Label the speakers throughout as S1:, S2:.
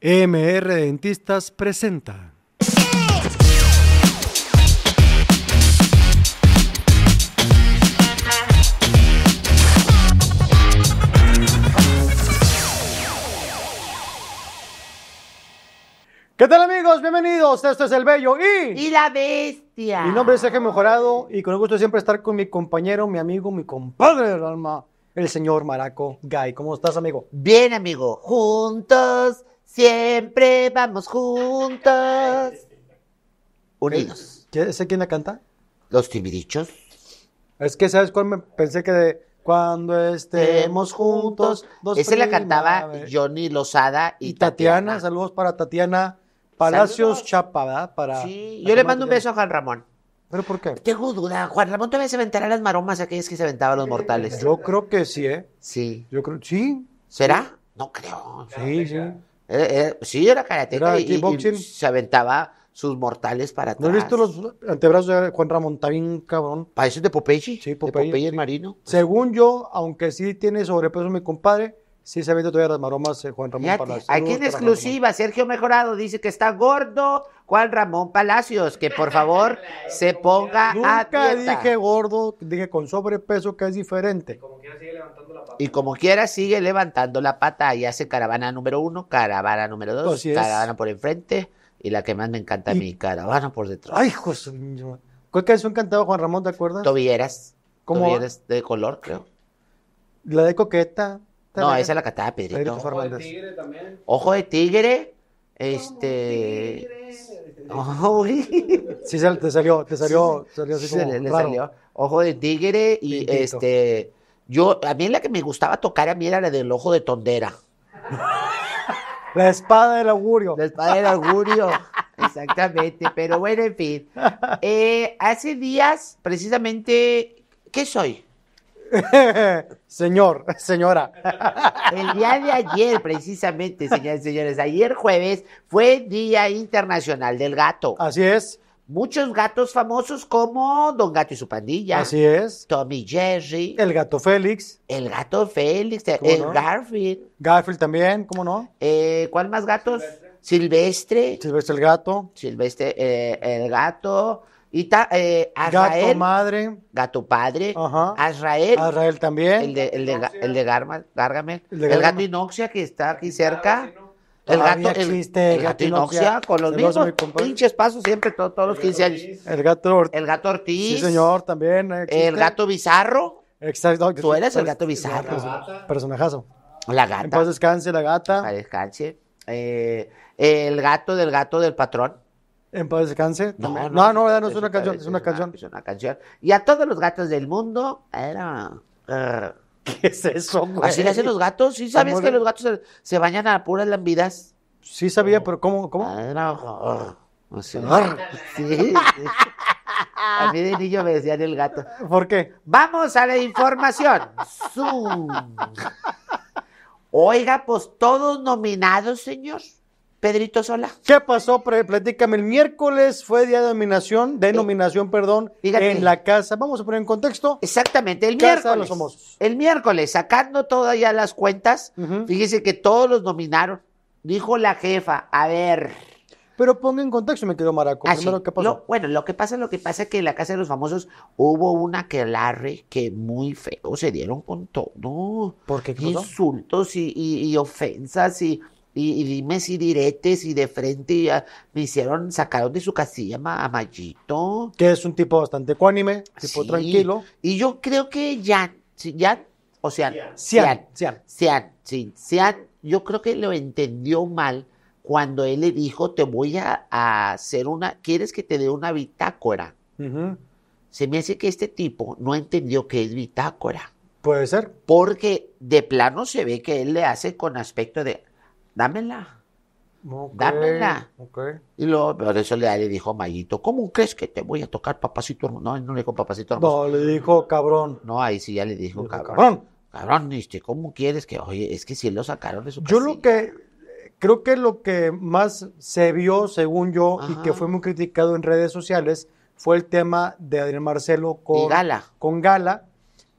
S1: MR Dentistas presenta. ¿Qué tal amigos? Bienvenidos. Esto es El Bello y...
S2: Y la bestia.
S1: Mi nombre es Sergio Mejorado y con el gusto de siempre estar con mi compañero, mi amigo, mi compadre del alma, el señor Maraco Guy. ¿Cómo estás, amigo?
S2: Bien, amigo. Juntos, siempre vamos juntos. Unidos.
S1: ¿Qué- ¿Sé quién la canta?
S2: Los timidichos.
S1: Es que, ¿sabes cuál? Me pensé que de cuando estemos juntos. dos
S2: Ese la cantaba
S1: primaveras.
S2: Johnny Lozada y,
S1: Y Tatiana, saludos para Tatiana Palacios
S2: Saludos.
S1: Chapa, ¿verdad? Para
S2: Sí, yo le mando un beso a Juan Ramón.
S1: ¿Pero por qué?
S2: Tengo duda. Juan Ramón todavía se aventará las maromas aquellas que se aventaban los mortales.
S1: Yo creo que sí, ¿eh?
S2: Sí.
S1: Yo creo sí.
S2: ¿Será? No creo.
S1: Sí, sí.
S2: Era- era- sí, era karateca
S1: Era
S2: y- y, se aventaba sus mortales para atrás.
S1: ¿No has visto los antebrazos de Juan Ramón? Está bien cabrón.
S2: ¿Parecen de Popeye?
S1: Sí,
S2: De
S1: Popeye.
S2: Popeye el marino.
S1: Según yo, aunque sí tiene sobrepeso mi compadre, sí se vende todavía las maromas eh, Juan Ramón Palacios.
S2: aquí en exclusiva, Sergio Mejorado dice que está gordo Juan Ramón Palacios, que por favor se ponga
S1: Ramón.
S2: a
S1: Nunca
S2: dieta.
S1: dije gordo, dije con sobrepeso, que es diferente.
S2: Y como quiera sigue levantando la pata y hace caravana número uno, caravana número dos,
S1: Así es.
S2: caravana por enfrente y la que más me encanta a
S1: Y-
S2: mí, caravana por detrás.
S1: Ay, José. ¿Cuál canción cantaba Juan Ramón, te acuerdas?
S2: Tobilleras,
S1: ¿Cómo?
S2: tobilleras de color, creo.
S1: La de Coqueta.
S2: No, esa la cantaba
S1: Pedrito
S2: Pedrito.
S1: Fernández.
S2: Ojo de tigre, este... Uy.
S1: Sí, te salió, te salió, salió así como
S2: le, le
S1: raro.
S2: salió ojo de tigre y
S1: Bendito.
S2: este yo a mí la que me gustaba tocar a mí era la del ojo de tondera
S1: La espada del augurio.
S2: la espada del augurio exactamente pero bueno en fin Eh, hace días precisamente qué soy
S1: Señor, señora.
S2: el día de ayer precisamente señores y señores ayer jueves fue día internacional del gato
S1: Así es,
S2: muchos gatos famosos como Don Gato y su pandilla
S1: así es.
S2: Tommy Jerry
S1: El gato Félix.
S2: el gato Félix
S1: ¿Cómo
S2: el
S1: no?
S2: Garfield
S1: Garfield también, ¿cómo no?
S2: Eh, ¿Cuál más gatos? Silvestre.
S1: Silvestre el gato.
S2: Silvestre, eh, el gato. Y ta- eh,
S1: Gato
S2: Azrael.
S1: madre.
S2: gato padre.
S1: Ajá.
S2: Azrael.
S1: Azrael también.
S2: El de, el de, Ga- el de Garma- Gargamel.
S1: El
S2: El,
S1: de
S2: gato
S1: Gargamel.
S2: Inoxia que está aquí cerca. El gato, el,
S1: existe
S2: el gato Inoxia con los mismos pinches pasos siempre, to- todos, los 15 años.
S1: El gato Ortiz.
S2: El gato Ortiz.
S1: Sí, señor, también. eh, existe.
S2: El gato Bizarro.
S1: Exacto.
S2: Tú eres el gato bizarro.
S1: Perso- Personajazo.
S2: La
S1: En
S2: gata.
S1: paz descanse la gata.
S2: Para descanse. Eh, el gato del gato del patrón.
S1: En paz descanse.
S2: No, no,
S1: no, no, no, es una canción,
S2: es
S1: una canción.
S2: Es una canción. Y a todos los gatos del mundo, era... eh,
S1: ¿Qué es eso, güey?
S2: así le hacen los gatos. ¿Sí
S1: ¿Cómo
S2: que los gatos se, se bañan a puras lambidas?
S1: Sí sabía, pero ¿cómo? ¿Cómo?
S2: Ah, Era... así. Sí. A mí de niño me decían el gato.
S1: ¿Por qué?
S2: Vamos a la información. Zoom. Oiga, pues todos nominados, señor. Pedrito Sola.
S1: ¿Qué pasó? Platícame. El miércoles fue día de nominación, de nominación, perdón,
S2: Fíjate.
S1: en la casa. Vamos a poner en contexto.
S2: Exactamente, el
S1: Casa de
S2: miércoles.
S1: los famosos.
S2: El miércoles, sacando todas ya las cuentas, fíjese que todos los nominaron. Dijo la jefa, a ver.
S1: Pero ponga en contexto, me quedó Maraco.
S2: ah,
S1: Primero, ¿qué pasó?
S2: lo- bueno, lo que pasa, lo que pasa es que en la Casa de los Famosos hubo una que larre que muy feo, se dieron con todo.
S1: ¿Por qué?
S2: Insultos y, y- y ofensas y, y, y dimes y diretes y de frente y, me hicieron, sacaron de su casilla ma- a Mayito.
S1: Que es un tipo bastante ecuánime, tipo
S2: Sí,
S1: tranquilo.
S2: Y yo creo que Jan, sí, Jan, o sea,
S1: Cian, Cian.
S2: Sean, sí, Sean, yo creo que lo entendió mal cuando él le dijo, te voy a, a hacer una, ¿quieres que te dé una bitácora? Se me hace que este tipo no entendió qué es bitácora,
S1: Puede ser.
S2: porque de plano se ve que él le hace con aspecto de, dámela. Dámela.
S1: ok.
S2: Y luego, por eso le, le dijo Mayito, ¿cómo crees que te voy a tocar papacito? No, no le dijo papacito hermoso.
S1: No, le dijo cabrón.
S2: No, ahí sí ya le dijo,
S1: Dijo,
S2: cabrón.
S1: cabrón.
S2: Cabrón, este, ¿cómo quieres que, oye, es que si lo sacaron de su
S1: Yo lo que creo que lo que más se vio, según yo, y que fue muy criticado en redes sociales, fue el tema de Adrián Marcelo con
S2: Y Gala.
S1: con Gala,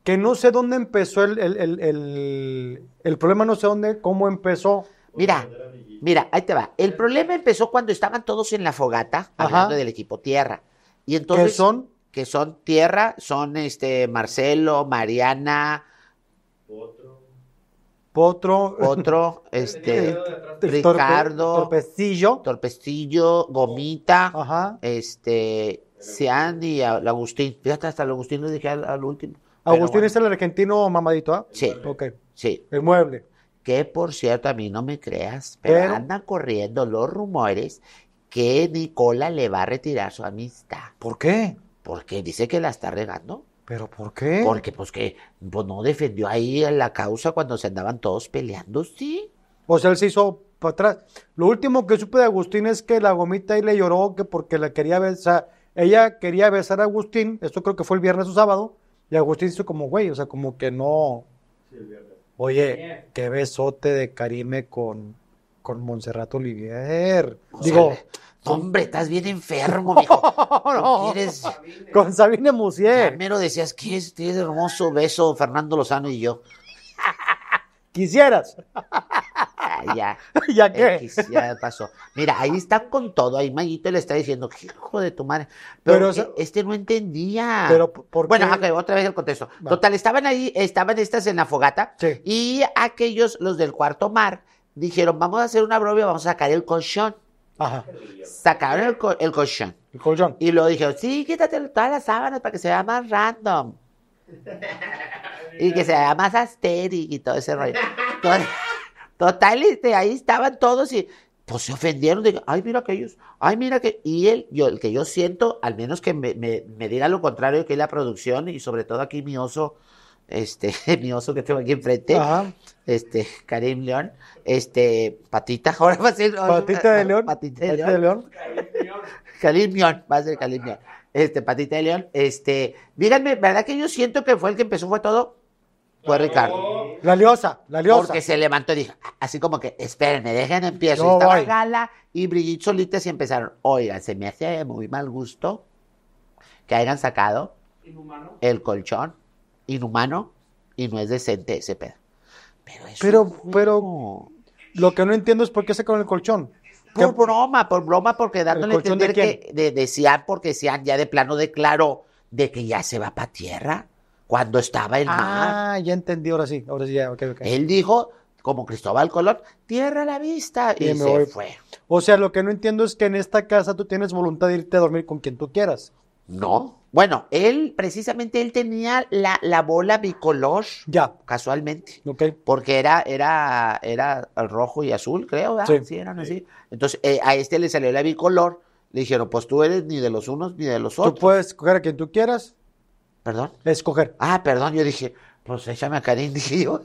S1: que no sé dónde empezó el, el, el- el problema, no sé dónde, cómo empezó.
S2: Mira, Mira, ahí te va. El problema empezó cuando estaban todos en la fogata,
S1: Ajá.
S2: hablando del equipo tierra. Y
S1: ¿Qué
S2: entonces,
S1: son?
S2: que son tierra, son este Marcelo, Mariana,
S1: Potro,
S2: otro, este,
S1: torpe-
S2: Ricardo.
S1: Torpecillo.
S2: Torpestillo, Gomita,
S1: Ajá.
S2: este, Sean y a- el Agustín. Fíjate, hasta el Agustín lo dije al, al último.
S1: Agustín
S2: bueno,
S1: es el argentino mamadito, ¿ah?
S2: Sí.
S1: Ok.
S2: Sí,
S1: El mueble.
S2: Que por cierto, a mí no me creas, pero,
S1: Pero-
S2: andan corriendo los rumores que Nicola le va a retirar su amistad.
S1: ¿Por qué?
S2: Porque dice que la está regando.
S1: ¿Pero por qué?
S2: Porque pues que pues, no defendió ahí a la causa cuando se andaban todos peleando, sí.
S1: O sea, él se hizo para atrás. Lo último que supe de Agustín es que la gomita ahí le lloró que porque la quería besar. Ella quería besar a Agustín. Esto creo que fue el viernes o sábado. Y Agustín hizo como, güey, o sea, como que no. Oye, qué besote de Karime con, con Montserrat Olivier. Digo,
S2: hombre, estás bien enfermo, mijo.
S1: no,
S2: ¿Quieres?
S1: con Sabine Musier.
S2: mero decías que este hermoso beso Fernando Lozano y yo.
S1: Quisieras.
S2: Ah, ya.
S1: ¿Ya qué?
S2: X, ya pasó. Mira, ahí está con todo. Ahí Mayito le está diciendo, hijo de tu madre. Pero,
S1: Pero, o sea-
S2: eh, este no entendía.
S1: Pero, ¿por
S2: bueno,
S1: qué?
S2: ok, otra vez el contexto.
S1: Va.
S2: Total, estaban ahí, estaban estas en la fogata.
S1: Sí.
S2: Y aquellos, los del cuarto mar, dijeron, vamos a hacer una broma vamos a sacar el colchón.
S1: Ajá.
S2: Sacaron el, co- el colchón.
S1: El colchón.
S2: Y luego dijeron, sí, quítate todas las sábanas para que se vea más random. y que se vea más asteric y todo ese rollo. Total, total, este, ahí estaban todos y pues se ofendieron. de que, ay, mira aquellos, ay, mira que... Y él, yo, el que yo siento, al menos que me, me, me diga lo contrario que es la producción y sobre todo aquí mi oso, este, mi oso que tengo aquí enfrente,
S1: Ajá.
S2: este, Karim León, este, Patita, ahora va a ser...
S1: Patita de león.
S2: Patita de
S1: Patita
S2: León. Kalim Mion, va a ser Kalim Mion. Este, Patita de León, este, díganme, ¿verdad que yo siento que fue el que empezó, fue todo? Fue Ricardo.
S1: La liosa, la liosa.
S2: Porque se levantó y dijo, así como que, espérenme, dejen empiezo.
S1: Yo
S2: Estaba
S1: voy.
S2: Gala y Brigitte solitas y empezaron, oigan, se me hace muy mal gusto que hayan sacado el colchón inhumano y no es decente ese pedo. Pero, eso
S1: Pero- pero- Lo que no entiendo es por qué sacaron el colchón. ¿Qué-
S2: Por broma, por broma, porque dándole a
S1: colchón de
S2: entender que de, de Cian, porque Cian ya de plano declaró de que ya se va para tierra cuando estaba el mar.
S1: Ah, ya entendí, ahora sí, ahora sí, ya, ok, ok.
S2: Él dijo, como Cristóbal Colón, tierra a la vista, y, se
S1: voy.
S2: fue.
S1: O sea, lo que no entiendo es que en esta casa tú tienes voluntad de irte a dormir con quien tú quieras.
S2: No. Bueno, él, precisamente, él tenía la, la bola bicolor,
S1: Ya,
S2: casualmente.
S1: ok.
S2: Porque era, era, era rojo y azul, creo, ¿verdad?
S1: Sí.
S2: eran así. Entonces, eh, a este le salió la bicolor. Le dijeron, pues tú eres ni de los unos ni de los
S1: Tú
S2: otros.
S1: puedes escoger a quien tú quieras,
S2: Perdón.
S1: escoger.
S2: Ah, perdón, yo dije, pues échame a Karim, dije yo.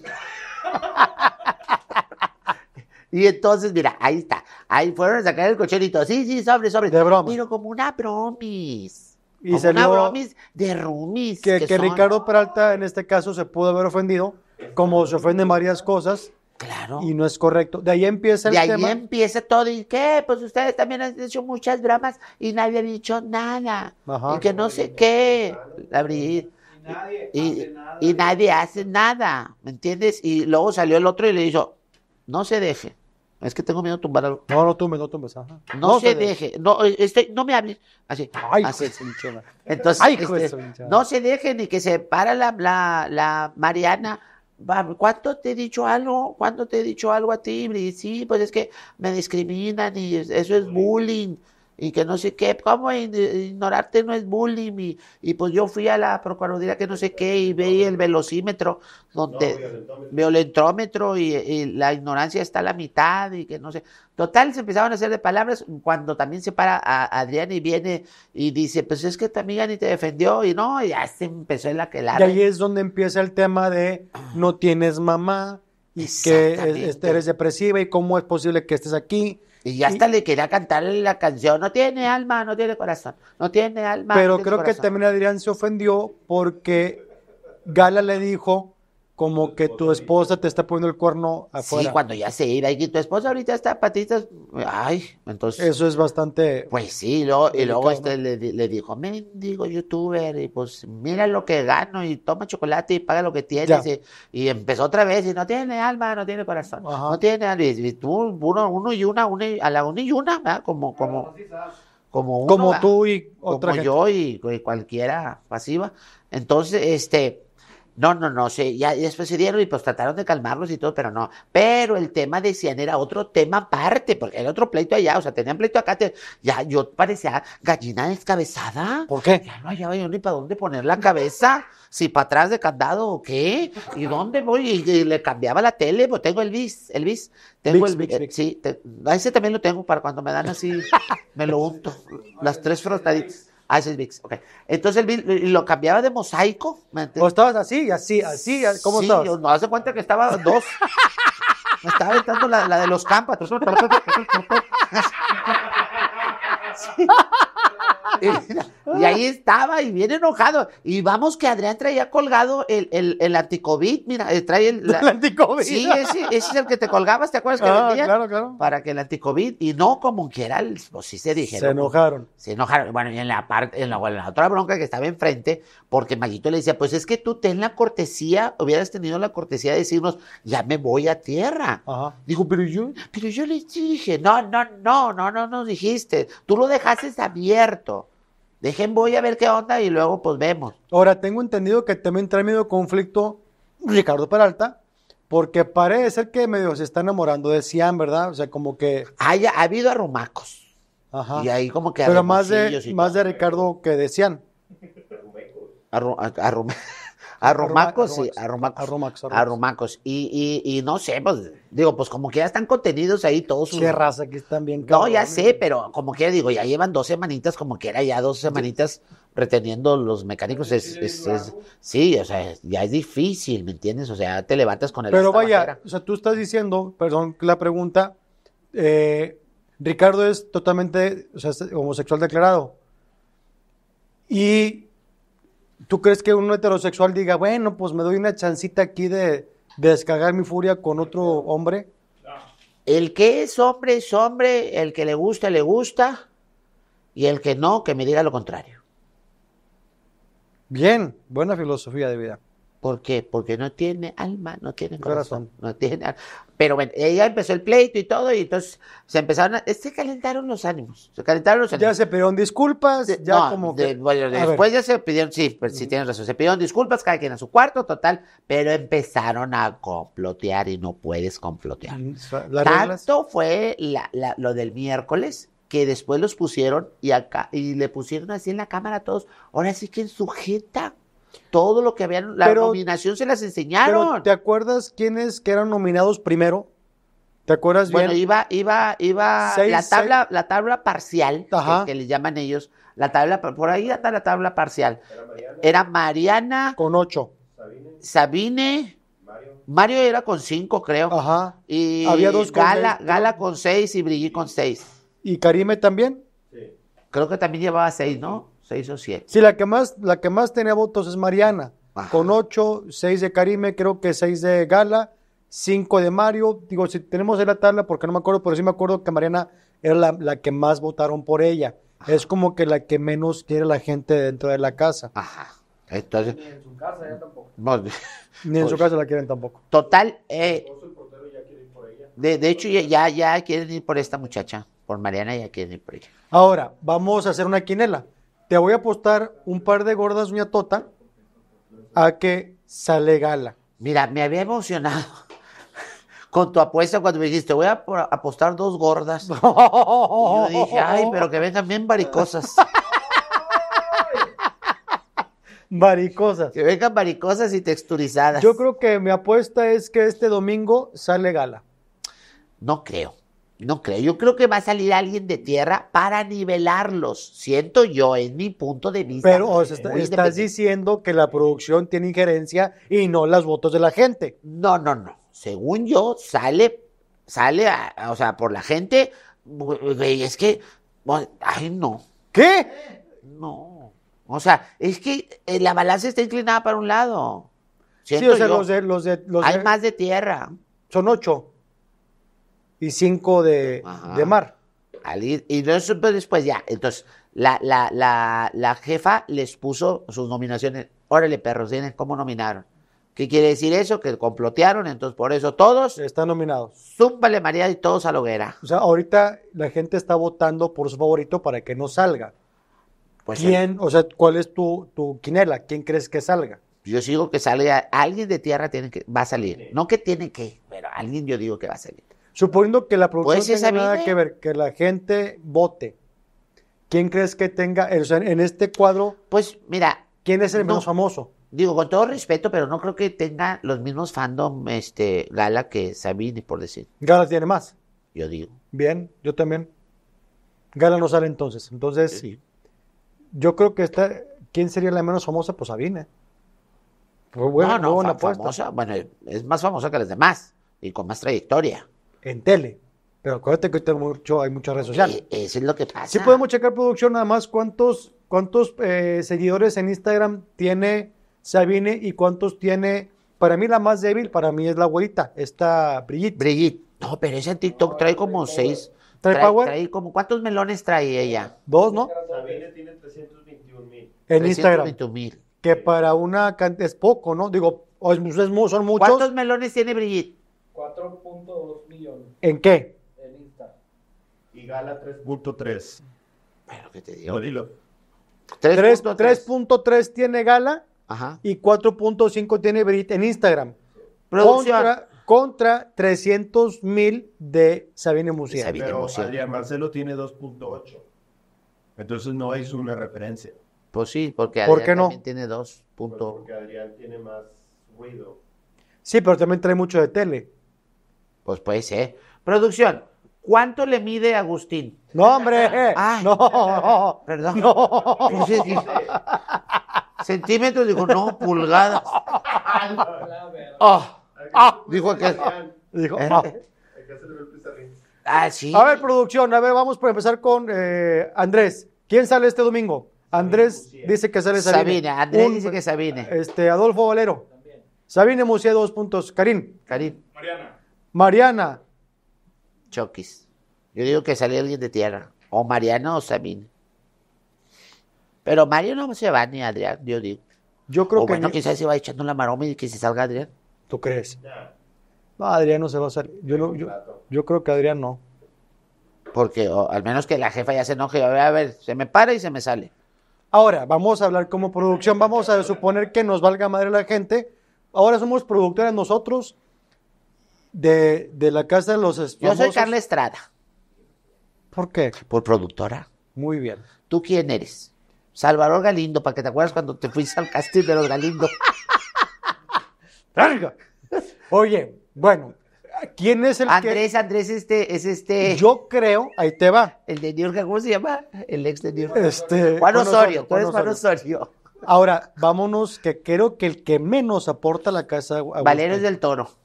S2: y entonces, mira, ahí está. Ahí fueron a sacar el colchonito. Sí, sí, sobre, sobre.
S1: De broma.
S2: Pero como una bromis.
S1: Y
S2: como
S1: salió
S2: una bromis de roomies.
S1: Que, que
S2: son-
S1: Ricardo Peralta en este caso se pudo haber ofendido, como se ofenden varias cosas,
S2: Claro.
S1: y no es correcto. De ahí empieza el
S2: de ahí
S1: tema.
S2: empieza todo. ¿Y qué? Pues ustedes también han hecho muchas bromas y nadie ha dicho nada.
S1: Ajá.
S2: Y que no sé qué. Brigitte. y, y nadie hace nada, ¿me entiendes? Y luego salió el otro y le dijo, no se deje. Es que tengo miedo de tumbar algo.
S1: No, no tumbes, no tumbes. ajá.
S2: No, se
S1: de-
S2: deje. No, este, no me hable. Así.
S1: Ay,
S2: así.
S1: de.
S2: Entonces,
S1: Ay, de
S2: este, no se deje ni que se para la, la, la Mariana. Va, ¿Cuánto te he dicho algo? ¿Cuánto te he dicho algo a ti? Y sí, pues es que me discriminan y es- eso es bullying. Y que no sé qué, ¿cómo ignorarte no es bullying? Y, y pues yo fui a la Procuraduría que no sé qué y veí el velocímetro, donde violentómetro y, y la ignorancia está a la mitad y que no sé. Total, se empezaron a hacer de palabras cuando también se para a Adrián y viene y dice, pues es que tu amiga ni te defendió y no, y ya se empezó el
S1: Y
S2: aquelarre.
S1: ahí es donde empieza el tema de no tienes mamá y que este, eres depresiva y cómo es posible que estés aquí.
S2: Y ya hasta le quería cantar la canción, no tiene alma, no tiene corazón, no tiene alma.
S1: Pero
S2: no tiene
S1: creo que
S2: corazón".
S1: también Adrián se ofendió porque Gala le dijo como que tu esposa te está poniendo el cuerno
S2: Sí,
S1: afuera.
S2: cuando ya se iba y tu esposa ahorita está patitas. Ay, entonces.
S1: Eso es bastante...
S2: Pues sí, y luego, y luego
S1: Delicado,
S2: este le, di- le dijo, mendigo youtuber, y pues mira lo que gano y toma chocolate y paga lo que tienes. Y, y empezó otra vez y no tiene alma, no tiene corazón,
S1: Ajá.
S2: no tiene alma. Y, y tú, uno, uno y una, una y- a la una y una, ¿verdad? Como, como, como uno,
S1: como tú y otra
S2: como
S1: gente.
S2: yo y, y cualquiera pasiva. Entonces, este, no, no, no, se, ya después se dieron y pues trataron de calmarlos y todo, pero no. Pero el tema decían era otro tema aparte, porque era otro pleito allá, o sea, tenían pleito acá, te- ya yo parecía gallina descabezada.
S1: ¿Por qué?
S2: Ya no hallaba yo ni para dónde poner la cabeza, si para atrás de candado o qué, y dónde voy, y, y le cambiaba la tele, pues tengo el bis, el bis, tengo el
S1: Vicks,
S2: eh, sí, te- a ese también lo tengo para cuando me dan así, me lo unto, las tres frotaditas. Ah, ese es Vicks, ok. Entonces el y lo cambiaba de mosaico, ¿me?
S1: ¿O estabas así, así, así? ¿Cómo
S2: sí,
S1: estabas?
S2: no hace cuenta que estaba dos. Me estaba aventando la, la de los campas. Y, y ahí estaba, y bien enojado. Y vamos que Adrián traía colgado el, el, el anticovid. Mira, eh, trae el. la-
S1: El anticovid.
S2: Sí, ese, ese es el que te colgabas, ¿te acuerdas que
S1: Ah,
S2: vendían?
S1: claro, claro.
S2: Para que el anticovid, y no como quiera, pues sí se dijeron.
S1: Se enojaron.
S2: Se enojaron. Bueno, y en la parte, en la, en la otra bronca que estaba enfrente, porque Maguito le decía, pues es que tú ten la cortesía, hubieras tenido la cortesía de decirnos, ya me voy a tierra.
S1: Ajá.
S2: Dijo, pero yo, pero yo les dije, no, no, no, no, no nos dijiste. Tú lo dejaste abierto. Dejen, voy a ver qué onda y luego pues vemos.
S1: Ahora, tengo entendido que también trae medio conflicto Ricardo Peralta, porque parece ser que medio se está enamorando de Cian, ¿verdad? O sea, como que...
S2: Haya, ha habido arrumacos.
S1: Ajá.
S2: Y ahí como que
S1: Pero más de, más de Ricardo que de Cian.
S2: Arru- a- arrum- Arrumacos, sí,
S1: Arrumacos,
S2: arrumacos.
S1: arrumacos, arrumacos.
S2: Arrumacos. Y, y, y no sé, pues, digo, pues como que ya están contenidos ahí todos sus...
S1: Qué raza que están bien
S2: No, ya sé, pero como que digo, ya llevan dos semanitas, como que era ya dos semanitas reteniendo los mecánicos. Es, es, es- sí, o sea, ya es difícil, ¿me entiendes? O sea, te levantas con el
S1: Pero vaya,
S2: bajera.
S1: o sea, tú estás diciendo, perdón la pregunta, eh, Ricardo es totalmente o sea, es homosexual declarado. Y tú crees que un heterosexual diga, bueno, pues me doy una chancita aquí de, de descargar mi furia con otro hombre.
S2: El que es hombre es hombre, el que le gusta, le gusta, y el que no, que me diga lo contrario.
S1: Bien, buena filosofía de vida.
S2: ¿Por qué? Porque no tiene alma, no tiene
S1: Corazón.
S2: corazón. No tiene al- Pero bueno, ella empezó el pleito y todo, y entonces se empezaron a... Se calentaron los ánimos, se calentaron los ánimos.
S1: Ya se pidieron disculpas,
S2: De-
S1: ya
S2: no,
S1: como
S2: de-
S1: que...
S2: bueno, después ya se pidieron, sí, pues, sí tienes razón, se pidieron disculpas, cada quien a su cuarto, total, pero empezaron a complotear y no puedes complotear.
S1: Mm, Las.
S2: Tanto fue la- la- lo del miércoles que después los pusieron y acá y le pusieron así en la cámara a todos. Ahora sí que en su jeta. Todo lo que habían, la
S1: Pero-
S2: nominación se las
S1: Pero,
S2: enseñaron.
S1: ¿te acuerdas quiénes que eran nominados primero? ¿Te acuerdas
S2: Bueno,
S1: bien?
S2: iba, iba, iba
S1: Seis,
S2: la tabla, la tabla parcial, que- que, le llaman ellos, la tabla, por ahí está la tabla parcial. Era Mariana,
S1: Con ocho.
S2: Sabine, Mario era con cinco, creo.
S1: Ajá.
S2: Y
S1: Había dos con
S2: Gala,
S1: seis,
S2: Gala con seis y Brigitte con seis.
S1: ¿Y Karime también?
S2: Creo que también llevaba seis, ¿no? Seis o siete.
S1: Sí, la que más, la que más tenía votos es Mariana.
S2: Ajá.
S1: Con ocho, seis de Karime, creo que seis de Gala, cinco de Mario. Digo, si tenemos ahí la tabla, porque no me acuerdo, pero sí me acuerdo que Mariana era la, la que más votaron por ella. Es como que la que menos quiere la gente dentro de la casa.
S2: Ajá. Entonces. Ni en su casa ya tampoco.
S1: Ni en su
S2: Pues-
S1: casa la quieren tampoco.
S2: Total. eh, de, de hecho, ya, ya quieren ir por esta muchacha. Por Mariana ya quieren ir por ella.
S1: Ahora, vamos a hacer una quinela. Te voy a apostar un par de gordas uña tota a que sale Gala.
S2: Mira, me había emocionado con tu apuesta cuando me dijiste, voy a apostar dos gordas. Y yo dije, ay, pero que vengan bien varicosas.
S1: Varicosas.
S2: Que vengan varicosas y texturizadas.
S1: Yo creo que mi apuesta es que este domingo sale Gala.
S2: No creo. No creo. Yo creo que va a salir alguien de tierra para nivelarlos. Siento yo, en mi punto de vista.
S1: Pero o sea, está- estás diciendo que la producción tiene injerencia y no las votos de la gente.
S2: No, no, no. Según yo, sale, sale, a- o sea, por la gente, güey, es que, ay, no,
S1: ¿Qué?
S2: no. O sea, es que eh, la balanza está inclinada para un lado.
S1: Sí,
S2: Siento
S1: o sea,
S2: yo.
S1: los de, los de, los
S2: Hay
S1: de-
S2: más de tierra.
S1: son ocho y cinco de,
S2: Ajá.
S1: de mar.
S2: Y no supe después ya. Entonces, la, la, la, la jefa les puso sus nominaciones. Órale, perros, tienen cómo nominaron. ¿Qué quiere decir eso? Que complotearon, entonces por eso todos,
S1: Están nominados.
S2: zúmbale María y todos a la hoguera.
S1: O sea, ahorita la gente está votando por su favorito para que no salga.
S2: Pues
S1: ¿Quién, o sea, cuál es tu, tu quinela? ¿Quién crees que salga?
S2: Yo sigo que salga, alguien de tierra tiene que, va a salir. No que tiene que, pero alguien yo digo que va a salir.
S1: Suponiendo que la producción
S2: Pues,
S1: no tenga nada que ver, que la gente vote. ¿Quién crees que tenga, o sea, en este cuadro,
S2: Pues mira,
S1: quién es el
S2: No.
S1: menos famoso?
S2: digo con todo respeto, pero no creo que tenga los mismos fandom este, Gala que Sabine, por decir.
S1: Gala tiene más.
S2: Yo digo.
S1: Bien, yo también. Gala no sale entonces. Entonces,
S2: Sí.
S1: yo creo que está, ¿quién sería la menos famosa? Pues Sabine. Fue buena,
S2: no, no,
S1: buena apuesta.
S2: famosa, bueno, es más famosa que las demás y con más trayectoria.
S1: En tele. Pero acuérdate que ahorita hay mucho, hay muchas redes sociales.
S2: E- eso es lo que pasa.
S1: Sí podemos checar producción nada más cuántos, cuántos eh, seguidores en Instagram tiene Sabine y cuántos tiene. Para mí la más débil, para mí es la abuelita, esta Brigitte.
S2: Brigitte. No, pero esa en TikTok trae como seis.
S1: ¿Trae power?
S2: Trae como, ¿cuántos melones trae ella?
S1: Dos, ¿no?
S3: Sabine tiene 321 mil.
S1: En Instagram.
S2: 320 mil.
S1: Que para una es poco, ¿no? Digo, son muchos.
S2: ¿Cuántos melones tiene Brigitte?
S4: 4.2 millones
S1: ¿En qué?
S4: en Insta.
S3: Y Gala 3.3.
S2: Pero que te digo.
S3: dilo.
S1: 3.3
S2: 3.3.
S1: tiene Gala
S2: Ajá.
S1: y 4.5 tiene Brigitte en Instagram.
S2: Producción.
S1: Contra, contra 300 mil de Sabine Musier.
S2: Sabine.
S3: Pero. Adrián Marcelo tiene 2.8. Entonces no es una referencia.
S2: Pues sí, porque
S1: ¿Por
S2: Adrián
S1: qué no?
S2: también tiene dos
S3: Pues
S2: puntos.
S3: porque Adrián tiene más ruido.
S1: Sí, pero también trae mucho de tele.
S2: Pues puede ser. Producción. ¿Cuánto le mide Agustín?
S1: No, hombre.
S2: Ay.
S1: No.
S2: Perdón.
S1: No.
S2: Centímetros, dijo, no, pulgadas. Ah,
S1: Ah.
S2: dijo que.
S1: Dijo,
S2: ¿Eh?
S1: ah.
S3: Hay que hacerle el pizarrín.
S2: Ah, sí.
S1: A ver, producción, a ver, vamos por empezar con eh, Andrés. ¿Quién sale este domingo? Andrés dice que sale Sabine.
S2: Sabine. Andrés
S1: Un-
S2: dice que Sabine.
S1: Este, Adolfo Valero. Sabine Musier, dos puntos. Karim.
S2: Karim,
S1: Mariana.
S2: Chokis. Yo digo que sale alguien de tierra. O Mariano o Sabine. Pero Mario no se va ni Adrián, yo digo.
S1: Yo creo
S2: o
S1: que.
S2: bueno,
S1: ni-
S2: quizás se va echando la maroma y que se salga Adrián.
S1: ¿Tú crees? No, Adrián no se va a salir. Yo, no- yo, yo creo que Adrián no.
S2: Porque o al menos que la jefa ya se enoje. A ver, a ver, se me para y se me sale.
S1: Ahora, vamos a hablar como producción. Vamos a suponer que nos valga madre la gente. Ahora somos productores nosotros de, de la casa de los
S2: Yo soy
S1: famosos.
S2: Carla Estrada,
S1: ¿Por qué?
S2: por productora.
S1: Muy bien.
S2: ¿Tú quién eres? Salvador Galindo, para que te acuerdas cuando te fuiste al castillo de los Galindo.
S1: Venga. Oye, bueno, ¿quién es el
S2: Andrés, Andrés, este, es
S1: que
S2: este,
S1: yo creo, ahí te va,
S2: el de New York, ¿cómo se llama? El ex de New York.
S1: este
S2: Juan Osorio, tú eres Juan
S1: Osorio. Ahora, vámonos, que creo que el que menos aporta a la casa Agustín.
S2: Valerio es del Toro.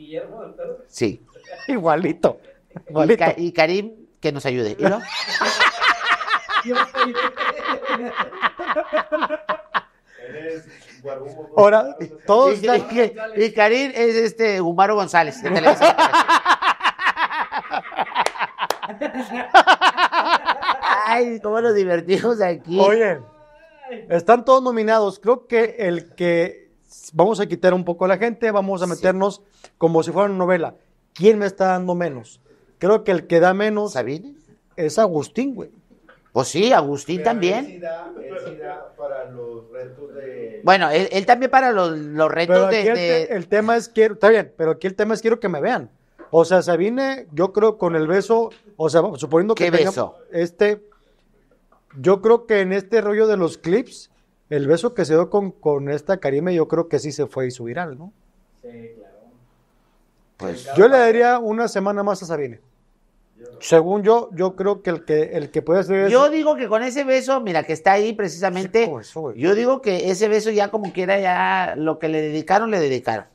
S4: Guillermo del Toro.
S2: Sí.
S1: igualito.
S2: Y,
S1: Igualito.
S2: Ka- y Karim, que nos ayude. ¿Y no?
S3: Eres.
S1: Ahora, todos
S2: Y, y- y Karim es este Humaro González, de Televisa. Ay, cómo nos divertimos aquí.
S1: Oye, están todos nominados. Creo que el que vamos a quitar un poco a la gente, vamos a meternos como si fuera una novela. ¿Quién me está dando menos? Creo que el que da menos
S2: ¿Sabine?
S1: es Agustín, güey.
S2: Pues sí, Agustín
S3: Pero Él
S2: también.
S3: sí da, él sí da para los retos de.
S2: Bueno, él, él también para los, los
S1: Pero
S2: retos
S1: aquí
S2: de,
S1: el,
S2: de-
S1: te- el tema es quiero, está bien, pero aquí el tema es quiero que me vean. O sea, Sabine, yo creo con el beso, o sea, suponiendo que
S2: ¿Qué beso?
S1: este, yo creo que en este rollo de los clips, el beso que se dio con, con esta Karime, yo creo que sí se fue y su viral, ¿no?
S4: Sí, claro.
S2: pues,
S1: Yo le daría una semana más a Sabine. Según yo, yo creo que el que, el que puede hacer
S2: yo digo que con ese beso, mira, que está ahí precisamente,
S1: Sí, güey.
S2: yo digo que ese beso ya como quiera, ya lo que le dedicaron, le dedicaron.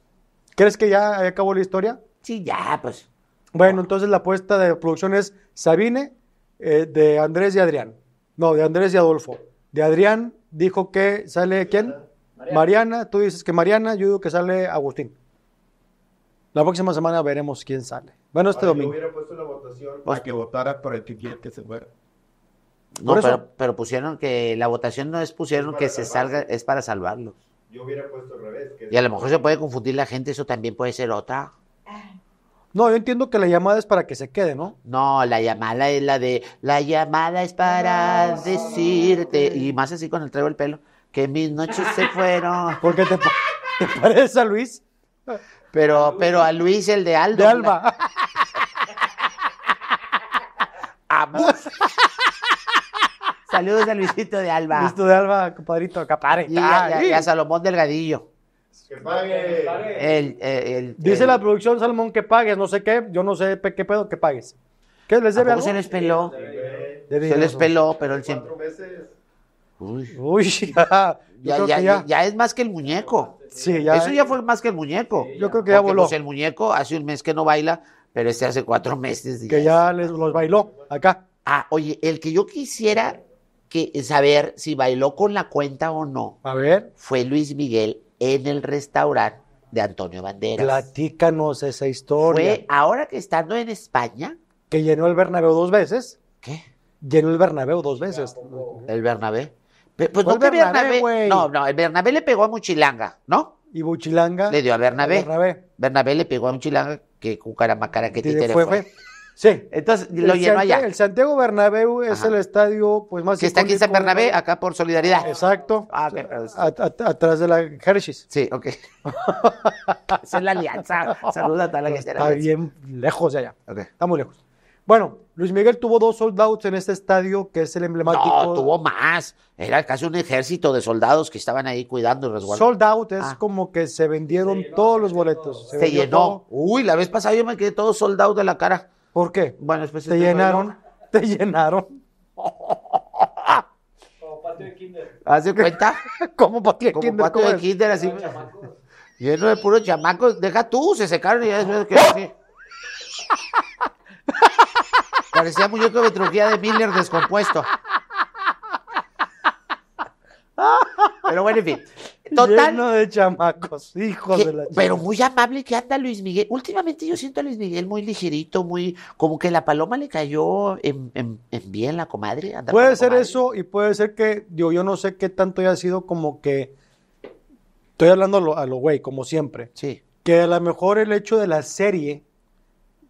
S1: ¿Crees que ya acabó la historia?
S2: Sí, ya, pues.
S1: Bueno, entonces la apuesta de producción es Sabine, eh, de Andrés y Adrián. No, de Andrés y Adolfo. De Adrián dijo que sale quién? Mariana. tú dices que Mariana, yo digo que sale Agustín. La próxima semana veremos quién sale. Bueno, este
S3: Ahora,
S1: domingo.
S3: Yo hubiera puesto la votación para que votara por el que que se fuera.
S2: No, pero, pero pusieron que la votación no es pusieron
S3: Es
S2: que
S3: para
S2: se
S3: salvarlos.
S2: salga, es para salvarlos.
S3: Yo hubiera puesto al revés. Que
S2: Y a lo mejor se puede confundir la gente, eso también puede ser otra.
S1: No, yo entiendo que la llamada es para que se quede, ¿no?
S2: No, la llamada es la de, la llamada es para decirte, y más así con el traigo el pelo, que mis noches se fueron.
S1: Porque te, pa- te parece a Luis
S2: Pero, pero a Luis el de Aldo.
S1: de Alba.
S2: Amos. Saludos a Luisito de Alba.
S1: Listo de Alba, compadrito, capare.
S2: Y a, y a- y a Salomón Delgadillo.
S3: Que pague.
S2: El, el- el-
S1: Dice
S2: el-
S1: la producción Salmón que pagues, no sé qué, yo no sé qué pedo que pagues. ¿Qué les
S2: ¿A
S1: debe algo?
S2: se les peló?
S1: De
S2: Se les peló, pero él siempre.
S3: Cuatro meses.
S2: Uy,
S1: Uy, ya.
S2: Ya, es más que el muñeco.
S1: Sí, ya.
S2: Eso ya fue más que el muñeco.
S1: Yo creo que ya
S2: Porque,
S1: voló.
S2: pues, el muñeco hace un mes que no baila, pero este hace cuatro meses.
S1: Que ya les los bailó acá.
S2: Ah, oye, el que yo quisiera que saber si bailó con la cuenta o no
S1: A ver,
S2: fue Luis Miguel en el restaurante de Antonio Banderas.
S1: platícanos esa historia.
S2: Fue ahora que estando en España,
S1: Que llenó el Bernabéu dos veces.
S2: ¿qué?
S1: Llenó el Bernabéu dos veces.
S2: El Bernabé. Pe- Pues
S1: ¿Cuál
S2: no que
S1: Bernabé,
S2: no, no, el Bernabé le pegó a Muchilanga, ¿no?
S1: Y Buchilanga.
S2: Le dio a Bernabé.
S1: Bernabé.
S2: Bernabé le pegó a Muchilanga que cucaramacara que títere
S1: fue,
S2: fue.
S1: Sí.
S2: Entonces
S1: El
S2: lo llenó
S1: Santi-
S2: allá.
S1: El Santiago Bernabéu es
S2: Ajá.
S1: el estadio pues más
S2: Que está aquí en San Bernabé, acá por solidaridad.
S1: Exacto.
S2: Ah, ok, pero es-
S1: A- a- atrás de la Hershey's.
S2: Sí, ok. Esa es la alianza. Saluda a toda la
S1: Está bien lejos de allá.
S2: Ok.
S1: Está muy lejos. Bueno, Luis Miguel tuvo dos sold outs en este estadio que es el emblemático.
S2: No, tuvo más. Era casi un ejército de soldados que estaban ahí cuidando y resguardando.
S1: Sold out es
S2: Ah.
S1: como que se vendieron todos los boletos.
S2: Se llenó.
S1: todo.
S2: Uy, la vez pasada yo me quedé todo soldado de la cara.
S1: ¿Por qué?
S2: Bueno, después
S1: Te llenaron. Te llenaron.
S4: Como patio de kinder.
S2: ¿Haz de cuenta?
S1: ¿Cómo para ti?
S2: Como
S1: ¿Quién
S2: patio de kinder así.
S4: Chamacos.
S2: Lleno de puros chamacos. Deja tú, se secaron y ya después quedó así. Parecía muñeco de trujía de Miller descompuesto. Pero bueno, en fin. Total.
S1: Lleno de chamacos, hijos
S2: que-
S1: de la
S2: pero
S1: chingada.
S2: muy amable que anda Luis Miguel. Últimamente yo siento a Luis Miguel muy ligerito, muy. Como que la paloma le cayó en, en- en bien la comadre. anda
S1: Puede
S2: la
S1: ser
S2: comadre.
S1: eso y puede ser que, digo, yo no sé qué tanto haya sido como que, estoy hablando a lo, a lo güey, como siempre,
S2: Sí.
S1: que a lo mejor el hecho de la serie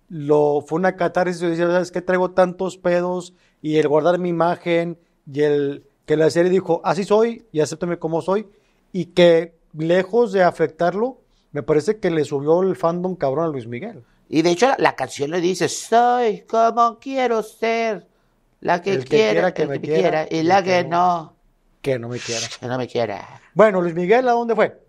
S1: lo fue una catarsis y decía, ¿sabes qué? Traigo tantos pedos y el guardar mi imagen y el que la serie dijo, así soy y acéptame como soy y que lejos de afectarlo, me parece que le subió el fandom cabrón a Luis Miguel.
S2: Y de hecho la, la canción le dice, soy como quiero ser, la que,
S1: El que
S2: quiera,
S1: quiera que
S2: el
S1: me
S2: que
S1: quiera,
S2: quiera, y la
S1: que
S2: que
S1: no.
S2: no,
S1: Que no me quiera.
S2: que no me quiera.
S1: Bueno, Luis Miguel, ¿a dónde fue?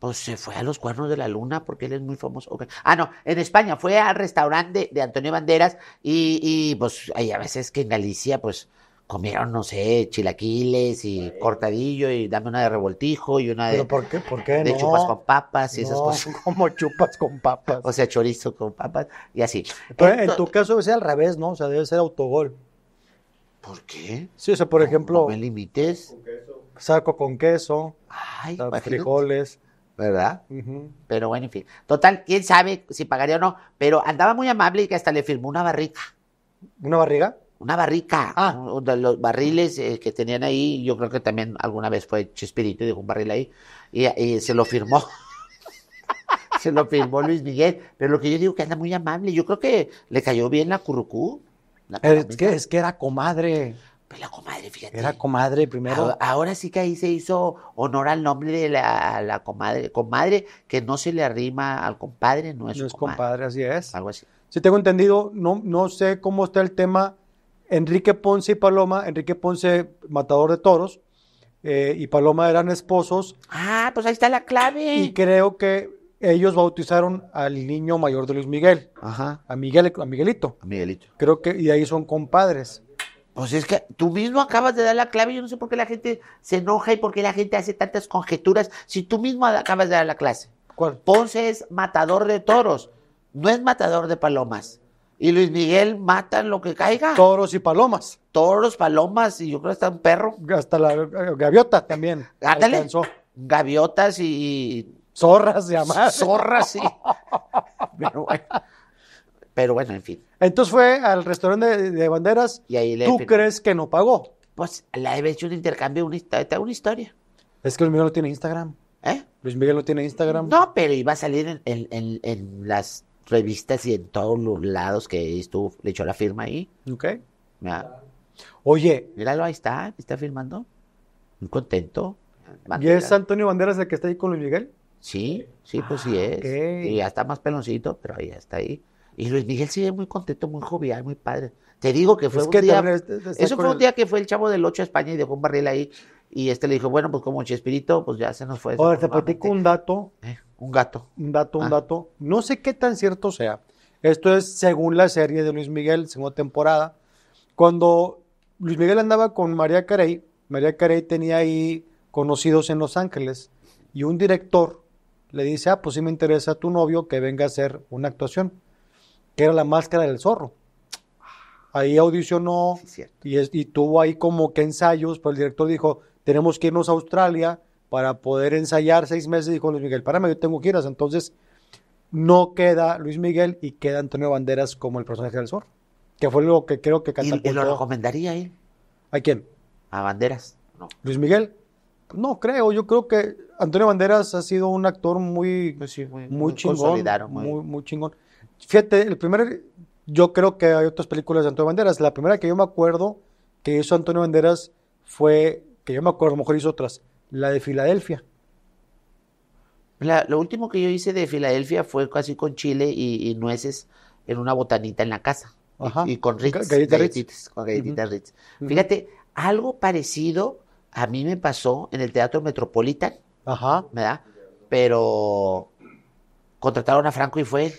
S2: Pues se fue a los cuernos de la luna porque él es muy famoso. Ah, no, en España fue al restaurante de, de Antonio Banderas y, y, pues hay a veces que en Galicia pues comieron, no sé, chilaquiles y cortadillo y dame una de revoltijo y una de,
S1: ¿Pero por qué? ¿Por qué
S2: de
S1: no?
S2: chupas con papas y esas cosas.
S1: como chupas con papas.
S2: O sea, chorizo con papas y así.
S1: Pero en tu caso debe ser al revés, ¿no? O sea, debe ser autogol.
S2: ¿Por qué?
S1: Sí, o sea, por ejemplo,
S2: No me limites.
S3: Con queso.
S1: saco con queso,
S2: Ay,
S1: frijoles.
S2: ¿Verdad? Pero bueno, en fin. Total, quién sabe si pagaría o no. Pero andaba muy amable y que hasta le firmó una barrica.
S1: ¿Una barriga?
S2: Una barrica.
S1: Ah.
S2: Un- de los barriles eh, que tenían ahí. Yo creo que también alguna vez fue Chespirito y dejó un barril ahí. Y, y se lo firmó. se lo firmó Luis Miguel. Pero lo que yo digo que anda muy amable. Yo creo que le cayó bien la currucú. La
S1: Es que, es que era comadre.
S2: Pues la comadre, fíjate.
S1: Era comadre primero.
S2: Ahora, ahora sí que ahí se hizo honor al nombre de la, la comadre. Comadre que no se le arrima al compadre, no es,
S1: No es
S2: comadre.
S1: compadre, así es.
S2: Algo así.
S1: Si tengo entendido, no, no sé cómo está el tema. Enrique Ponce y Paloma, Enrique Ponce, matador de toros, eh, y Paloma eran esposos,
S2: Ah, pues ahí está la clave.
S1: y creo que ellos bautizaron al niño mayor de Luis Miguel,
S2: Ajá.
S1: a Miguel, a Miguelito.
S2: Miguelito.
S1: Creo que, y ahí son compadres.
S2: Pues es que tú mismo acabas de dar la clave. Yo no sé por qué la gente se enoja y por qué la gente hace tantas conjeturas. Si tú mismo acabas de dar la clase.
S1: ¿Cuál?
S2: Ponce es matador de toros, no es matador de palomas. Y Luis Miguel matan lo que caiga.
S1: Toros y palomas.
S2: Toros, palomas y yo creo que está un perro.
S1: Hasta la eh, gaviota también.
S2: Ándale.
S1: alcanzó.
S2: Gaviotas y
S1: Zorras y demás.
S2: zorras, sí. Pero bueno. Pero bueno, en fin.
S1: Entonces fue al restaurante de, de banderas.
S2: Y ahí le
S1: ¿Tú
S2: firmó.
S1: crees que no pagó?
S2: Pues le había hecho un intercambio, una, una historia.
S1: Es que Luis Miguel no tiene Instagram.
S2: ¿Eh?
S1: Luis Miguel no tiene Instagram.
S2: No, pero iba a salir en, en- en- en las revistas y en todos los lados que estuvo, le echó la firma ahí.
S1: Ok.
S2: Mira,
S1: Oye,
S2: míralo, ahí está, está firmando. Muy contento.
S1: ¿y es Antonio Banderas el que está ahí con Luis Miguel?
S2: Sí, sí, pues sí es.
S1: ok.
S2: Y ya está más peloncito, pero ahí está ahí. Y Luis Miguel sigue muy contento, muy jovial, muy padre. Te digo que fue
S1: Es
S2: un
S1: que
S2: día.
S1: también es- es- está
S2: Eso fue un día que fue el chavo del 8 a España y dejó un barril ahí. Y este le dijo, bueno, pues como Chespirito, pues ya se nos fue.
S1: Ahora te platico un dato,
S2: Eh, un gato.
S1: un dato, un
S2: Ah.
S1: dato. No sé qué tan cierto sea. Esto es según la serie de Luis Miguel, segunda temporada. Cuando Luis Miguel andaba con María Carey, María Carey tenía ahí conocidos en Los Ángeles y un director le dice, ah, pues sí me interesa tu novio que venga a hacer una actuación, que era la máscara del zorro. Ahí audicionó
S2: Sí,
S1: y, es- y tuvo ahí como que ensayos, pero el director dijo, tenemos que irnos a Australia para poder ensayar seis meses. Dijo Luis Miguel, párame, yo tengo que ir. Entonces, no queda Luis Miguel y queda Antonio Banderas como el personaje del zorro, que fue lo que creo que
S2: Y, y lo
S1: catapultó.
S2: recomendaría él
S1: ¿A quién?
S2: a Banderas. No.
S1: ¿Luis Miguel? No creo, yo creo que Antonio Banderas ha sido un actor muy,
S2: Pues sí, muy,
S1: chingón,
S2: muy-
S1: muy, muy chingón. Fíjate, el primer, yo creo que hay otras películas de Antonio Banderas. La primera que yo me acuerdo que hizo Antonio Banderas fue, que yo me acuerdo, a lo mejor hizo otras, la de Filadelfia.
S2: La- lo último que yo hice de Filadelfia fue casi con chile y, y nueces en una botanita en la casa. Y-
S1: Ajá.
S2: Y, con Ritz. Galletitas, Con galletitas Ritz. Fíjate, algo parecido a mí me pasó en el Teatro Metropolitan,
S1: Ajá.
S2: ¿verdad? Pero contrataron a Franco y fue él.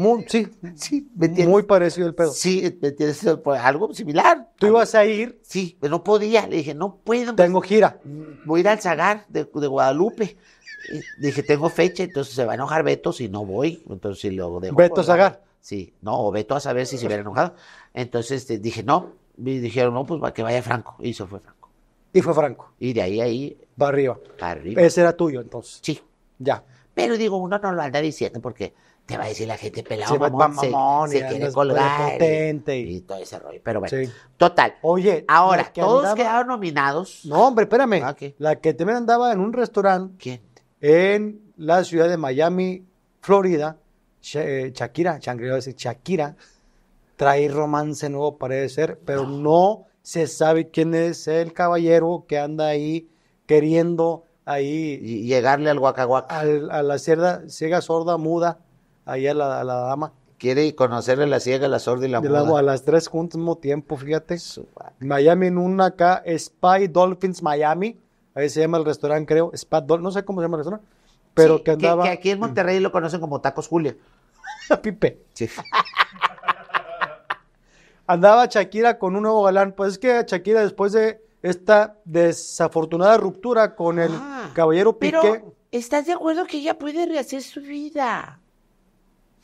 S1: Muy, sí,
S2: Sí, ¿me entiendes?
S1: muy parecido el pedo.
S2: Sí, ¿me entiendes? Pues, algo similar.
S1: Tú ibas a ir,
S2: Sí, pero no podía. Le dije, no puedo.
S1: tengo gira.
S2: voy a ir al Zagar de, de Guadalupe. Y dije, tengo fecha, entonces se va a enojar Beto si no voy. Entonces, si lo dejo.
S1: Beto Zagar.
S2: Sí, no, o Beto a saber si se hubiera enojado. Entonces este, dije, no. Y dijeron, no, pues va- que vaya Franco. Y se fue Franco.
S1: Y fue Franco,
S2: Y de ahí, ahí,
S1: va arriba.
S2: para arriba.
S1: Ese era tuyo, entonces.
S2: Sí.
S1: Ya.
S2: Pero digo, uno no lo anda diciendo porque te va a decir la gente pelado,
S1: Sí, va-
S2: mamón,
S1: va
S2: se,
S1: mamón
S2: se quiere colgar. y-
S1: prepotente y-
S2: Y, todo ese rollo. Pero bueno,
S1: Sí.
S2: total.
S1: Oye,
S2: Ahora,
S1: que
S2: todos
S1: andaba-
S2: quedaron nominados.
S1: No, hombre, espérame.
S2: Ah.
S1: La que también andaba en un restaurante
S2: ¿Quién?
S1: en la ciudad de Miami, Florida, eh, Shakira, Shakira, trae romance nuevo, parece ser, pero no se sabe quién es el caballero que anda ahí queriendo ahí
S2: Y llegarle al guacaguaca.
S1: al- a la ciega, ciega sorda, muda, ahí a la, a la dama,
S2: Quiere conocerle la ciega, la sorda y la
S1: de la-
S2: muda.
S1: a las tres juntas al mismo tiempo, fíjate. Miami en una acá, Spy Dolphins Miami, ahí se llama el restaurante, creo, Spy Dolphins, no sé cómo se llama el restaurante, pero
S2: Sí,
S1: que andaba
S2: que aquí en Monterrey lo conocen como Tacos Julia.
S1: Pipe.
S2: Sí.
S1: Andaba Shakira con un nuevo galán. Pues es que Shakira, después de esta desafortunada ruptura con el
S2: Ah,
S1: caballero Piqué,
S2: Pero, ¿estás de acuerdo que ella puede rehacer su vida?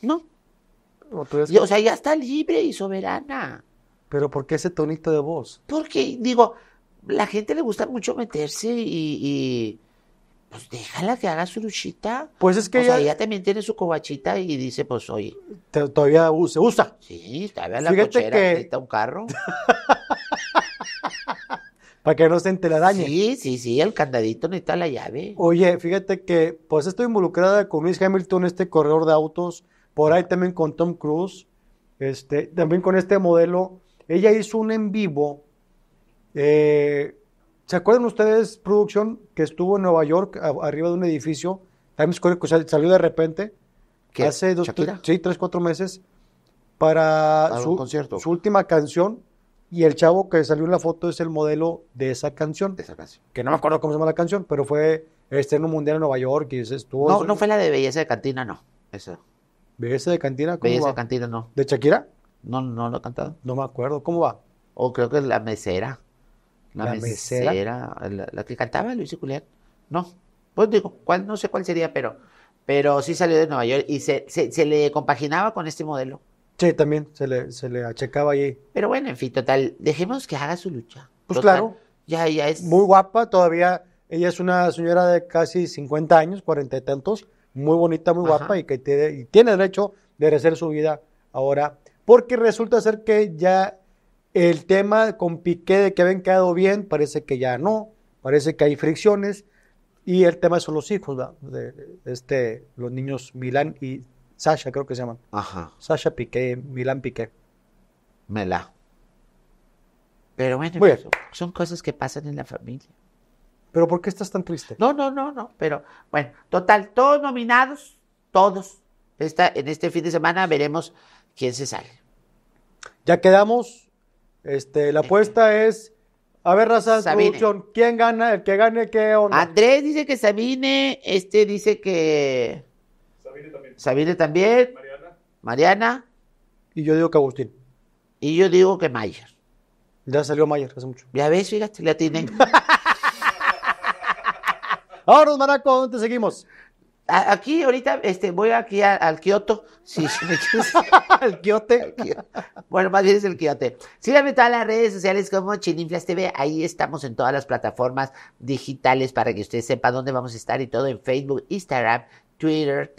S2: ¿No? Y, o sea, ya está libre y soberana.
S1: pero ¿por qué ese tonito de voz?
S2: Porque, digo, la gente le gusta mucho meterse y, y, pues déjala que haga su luchita.
S1: Pues es que
S2: o sea,
S1: ella
S2: ella también tiene su cobachita y dice, pues, oye,
S1: te- todavía se usa.
S2: sí, todavía la
S1: Fíjate
S2: cochera
S1: que-
S2: necesita un carro.
S1: Para que no se te la dañe.
S2: Sí, sí, sí, el candadito necesita la llave.
S1: Oye, fíjate que pues estoy involucrada con Luis Hamilton, este corredor de autos, por ahí también con Tom Cruise, este, también con este modelo. Ella hizo un en vivo. eh, ¿Se acuerdan ustedes, producción, que estuvo en Nueva York, a- arriba de un edificio? Times Square, que sal- salió de repente,
S2: ¿Qué?
S1: hace dos, tres, cuatro meses, para
S2: ¿Para un
S1: su,
S2: concierto?
S1: su última canción. Y el chavo que salió en la foto es el modelo de esa canción
S2: De esa canción.
S1: que no me acuerdo cómo se llama la canción, pero fue estreno mundial en Nueva York y estuvo.
S2: No, no fue la de Belleza de Cantina, no. Esa.
S1: ¿Belleza de cantina? ¿Cómo
S2: Belleza
S1: va?
S2: de Cantina, no.
S1: ¿De Shakira?
S2: No, no lo he cantado.
S1: No me acuerdo. ¿Cómo va?
S2: O creo que es la mesera. La,
S1: ¿La mesera?
S2: mesera, la, la que cantaba Luis y Julián. No, pues digo, cuál, no sé cuál sería, pero, pero sí salió de Nueva York y se, se, se le compaginaba con este modelo.
S1: Sí, también se le, se le achacaba ahí.
S2: Pero bueno, en fin, total, dejemos que haga su lucha.
S1: Pues
S2: Total,
S1: claro.
S2: Ya, ya es.
S1: Muy guapa, todavía. Ella es una señora de casi 50 años, 40 y tantos. Muy bonita, muy
S2: Ajá.
S1: guapa y que tiene, y tiene derecho de rehacer su vida ahora. Porque resulta ser que ya el tema con Piqué de que habían quedado bien, parece que ya no. Parece que hay fricciones. Y el tema son los hijos, ¿verdad? De, de este, los niños Milán y Sasha, creo que se llaman.
S2: Ajá,
S1: Sasha Piqué, Milán Piqué.
S2: me la. Pero bueno, son cosas que pasan en la familia.
S1: Pero ¿por qué estás tan triste?
S2: No, no, no, no. Pero bueno, total, todos nominados, todos. Esta, en este fin de semana veremos quién se sale.
S1: Ya quedamos. Este, la apuesta es. A ver, raza, producción. ¿Quién gana? El que gane, ¿qué onda?
S2: Andrés dice que Sabine, este dice que
S3: Sabine también.
S2: Sabine también,
S3: Mariana.
S2: Mariana,
S1: Y yo digo que Agustín.
S2: y yo digo que Mayer.
S1: Ya salió Mayer hace mucho.
S2: Ya ves, fíjate, le atiné.
S1: Ahora, Maraco, ¿dónde te seguimos?
S2: Aquí ahorita este, voy aquí a- al Kioto. Sí, sí, me quieres-
S1: El quiote.
S2: Bueno, más bien es el Quiote. Síganme en todas las redes sociales como Chininflas TV. Ahí estamos en todas las plataformas digitales para que usted sepa dónde vamos a estar y todo en Facebook, Instagram, Twitter.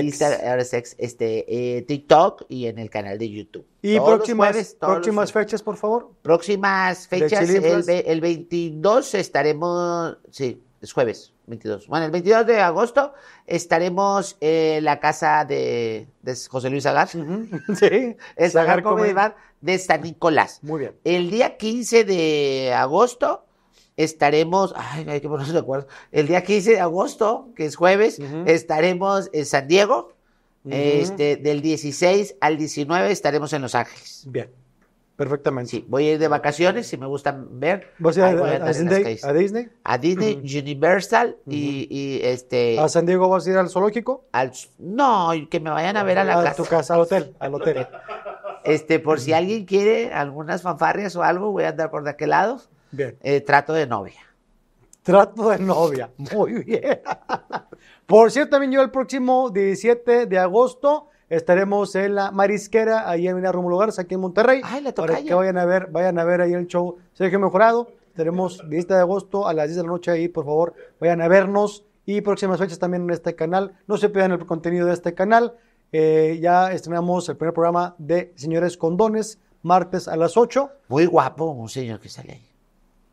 S2: Instagram, es este, eh, TikTok y en el canal de YouTube.
S1: Y
S2: Todos
S1: próximas,
S2: jueves, todos los
S1: próximas fechas, por favor.
S2: Próximas fechas, el, el 22 estaremos, sí, es jueves, 22. Bueno, el 22 de agosto estaremos en la casa de, de José Luis Agar.
S1: Sí.
S2: Sagar
S1: Sagar
S2: Comedy
S1: Comedy.
S2: Bar de San Nicolás.
S1: Muy bien.
S2: El día 15 de agosto estaremos, ay, hay que ponerse de acuerdo. El día 15 de agosto, que es jueves, estaremos en San Diego. Este, del 16 al 19 estaremos en Los Ángeles.
S1: Bien. Perfectamente.
S2: Sí, voy a ir de vacaciones, si me gustan ver.
S1: ¿Vas a ir a, a- a Disney? ¿A Disney?
S2: A Disney, Universal y, y, este.
S1: ¿A San Diego vas a ir al zoológico?
S2: al- no, que me vayan a ver a la
S1: a
S2: casa.
S1: tu casa, al hotel, al hotel.
S2: Este, por si alguien quiere algunas fanfarrias o algo, voy a andar por de aquel lado.
S1: Bien.
S2: Eh, trato de novia.
S1: Trato de novia. Muy bien. Por cierto, también yo el próximo 17 de agosto estaremos en la Marisquera, ahí en Rómulo Garza, aquí en Monterrey.
S2: Ay, la
S1: Para que vayan a ver, vayan a ver ahí el show Sergio Mejorado. Tenemos 17 de agosto a las 10 de la noche ahí, por favor, vayan a vernos. Y próximas fechas también en este canal. No se pierdan el contenido de este canal. Eh, ya estrenamos el primer programa de Señores Condones, martes a las 8.
S2: Muy guapo, un señor que sale ahí.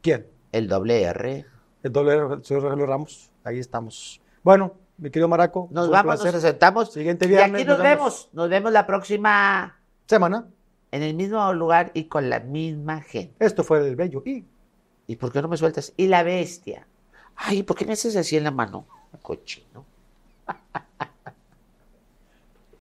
S1: ¿Quién?
S2: El doble R.
S1: El doble el señor Rogelio Ramos. Ahí estamos. Bueno, mi querido Maraco.
S2: Nos vamos,
S1: placer.
S2: nos sentamos.
S1: Siguiente
S2: y
S1: viernes,
S2: aquí nos
S1: nos vemos.
S2: vemos. Nos vemos la próxima
S1: Semana.
S2: en el mismo lugar y con la misma gente.
S1: Esto fue el bello y
S2: ¿Y por qué no me sueltas? Y la bestia. Ay, ¿por qué me haces así en la mano? Cochino.